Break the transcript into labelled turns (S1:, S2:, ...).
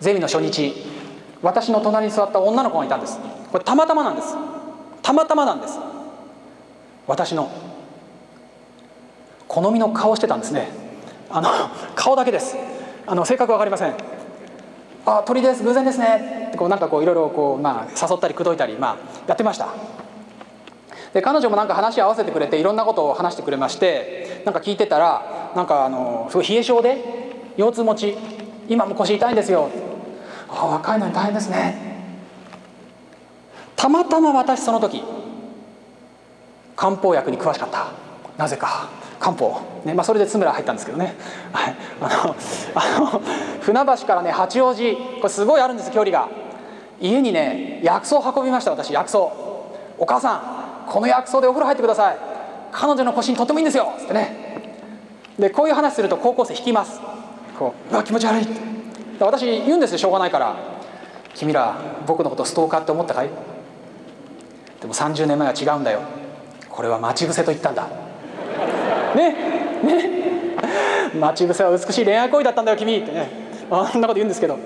S1: ゼミの初日私の隣に座った女の子がいたんです。これたまたまなんです。たまたまなんです。私の好みの顔してたんですね。あの顔だけです。あの性格わかりません。あ鳥です。偶然ですね。ってこうなんかこういろいろこう、まあ、誘ったり口説いたり、まあ、やってました。で彼女もなんか話合わせてくれていろんなことを話してくれましてなんか聞いてたらなんかあのすごい冷え性で腰痛持ち今も腰痛いんですよ。あ若いのに大変ですね。たまたま私その時漢方薬に詳しかった。なぜか。漢方、ねまあ、それで津村入ったんですけどね、はい、あのあの船橋からね八王子。これすごいあるんです距離が。家にね薬草運びました私薬草。お母さんこの薬草でお風呂入ってください。彼女の腰にとってもいいんですよ。ってね。でこういう話すると高校生引きます。こううわ気持ち悪い。って私言うんですよしょうがないから。君ら僕のことストーカーって思ったかい？でも30年前は違うんだよ。これは待ち伏せと言ったんだ。ねね。待ち伏せは美しい恋愛行為だったんだよ君。ってね。あんなこと言うんですけど。